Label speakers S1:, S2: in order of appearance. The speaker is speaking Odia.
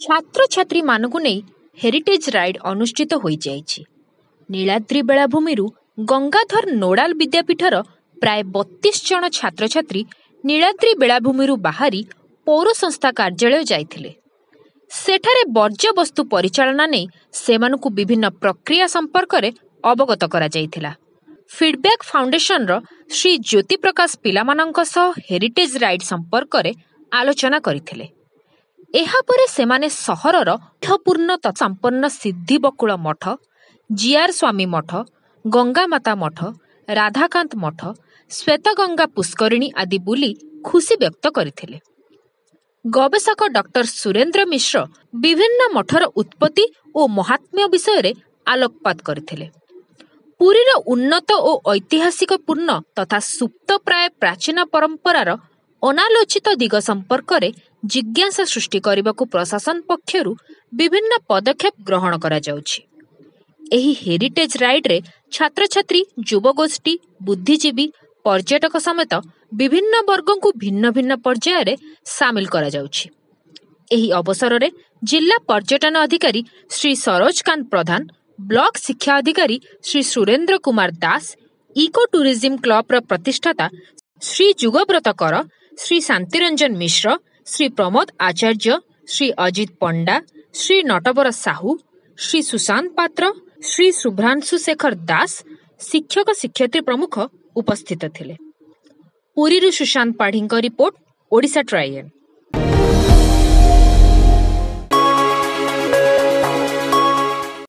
S1: ଛାତ୍ରଛାତ୍ରୀମାନଙ୍କୁ ନେଇ ହେରିଟେଜ୍ ରାଇଡ୍ ଅନୁଷ୍ଠିତ ହୋଇଯାଇଛି। ନୀଳାଦ୍ରି ବେଳାଭୂମିରୁ ଗଙ୍ଗାଧର ନୋଡାଲ ବିଦ୍ୟାପୀଠର ପ୍ରାୟ ବତିଶ ଜଣ ଛାତ୍ରଛାତ୍ରୀ ନୀଳାଦ୍ରି ବେଳାଭୂମିରୁ ବାହାରି ପୌର ସଂସ୍ଥା କାର୍ଯ୍ୟାଳୟ ଯାଇଥିଲେ। ସେଠାରେ ବର୍ଜ୍ୟବସ୍ତୁ ପରିଚାଳନା ନେଇ ସେମାନଙ୍କୁ ବିଭିନ୍ନ ପ୍ରକ୍ରିୟା ସମ୍ପର୍କରେ ଅବଗତ କରାଯାଇଥିଲା। ଫିଡ୍‌ବ୍ୟାକ୍ ଫାଉଣ୍ଡେସନର ଶ୍ରୀ ଜ୍ୟୋତିପ୍ରକାଶ ପିଲାମାନଙ୍କ ସହ ହେରିଟେଜ୍ ରାଇଡ୍ ସମ୍ପର୍କରେ ଆଲୋଚନା କରିଥିଲେ। ଏହାପରେ ସେମାନେ ସହରର ଐତିହ୍ୟପୂର୍ଣ୍ଣ ସମ୍ପନ୍ନ ସିଦ୍ଧିବକୁଳ ମଠ, ଜିଆର ସ୍ୱାମୀ ମଠ, ଗଙ୍ଗାମାତା ମଠ, ରାଧାକାନ୍ତ ମଠ, ଶ୍ୱେତଗଙ୍ଗା ପୁଷ୍କରିଣୀ ଆଦି ବୁଲି ଖୁସି ବ୍ୟକ୍ତ କରିଥିଲେ। ଗବେଷକ ଡକ୍ଟର ସୁରେନ୍ଦ୍ର ମିଶ୍ର ବିଭିନ୍ନ ମଠର ଉତ୍ପତ୍ତି ଓ ମହାତ୍ମ୍ୟ ବିଷୟରେ ଆଲୋକପାତ କରିଥିଲେ। ପୁରୀର ଉନ୍ନତ ଓ ଐତିହାସିକପୂର୍ଣ୍ଣ ତଥା ସୁପ୍ତପ୍ରାୟ ପ୍ରାଚୀନ ପରମ୍ପରାର ଅନାଲୋଚିତ ଦିଗ ସମ୍ପର୍କରେ ଜିଜ୍ଞାସା ସୃଷ୍ଟି କରିବାକୁ ପ୍ରଶାସନ ପକ୍ଷରୁ ବିଭିନ୍ନ ପଦକ୍ଷେପ ଗ୍ରହଣ କରାଯାଉଛି। ଏହି ହେରିଟେଜ୍ ରାଇଡ୍‌ରେ ଛାତ୍ରଛାତ୍ରୀ, ଯୁବଗୋଷ୍ଠୀ, ବୁଦ୍ଧିଜୀବୀ, ପର୍ଯ୍ୟଟକ ସମେତ ବିଭିନ୍ନ ବର୍ଗଙ୍କୁ ଭିନ୍ନ ଭିନ୍ନ ପର୍ଯ୍ୟାୟରେ ସାମିଲ କରାଯାଉଛି। ଏହି ଅବସରରେ ଜିଲ୍ଲା ପର୍ଯ୍ୟଟନ ଅଧିକାରୀ ଶ୍ରୀ ସରୋଜକାନ୍ତ ପ୍ରଧାନ, ବ୍ଲକ ଶିକ୍ଷା ଅଧିକାରୀ ଶ୍ରୀ ସୁରେନ୍ଦ୍ର କୁମାର ଦାସ, ଇକୋ ଟୁରିଜିମ୍ କ୍ଲବର ପ୍ରତିଷ୍ଠାତା ଶ୍ରୀ ଯୁଗବ୍ରତ କର, ଶ୍ରୀ ଶାନ୍ତିରଞ୍ଜନ ମିଶ୍ର, ଶ୍ରୀ ପ୍ରମୋଦ ଆଚାର୍ଯ୍ୟ, ଶ୍ରୀ ଅଜିତ ପଣ୍ଡା, ଶ୍ରୀ ନଟବର ସାହୁ, ଶ୍ରୀ ସୁଶାନ୍ତ ପାତ୍ର, ଶ୍ରୀ ଶୁଭ୍ରାଂଶୁ ଶେଖର ଦାସ, ଶିକ୍ଷକ ଶିକ୍ଷୟିତ୍ରୀ ପ୍ରମୁଖ ଉପସ୍ଥିତ ଥିଲେ। ପୁରୀରୁ ସୁଶାନ୍ତ ପାଢ଼ୀଙ୍କ ରିପୋର୍ଟ, ଓଡ଼ିଶା ଟ୍ରାଇଏନ୍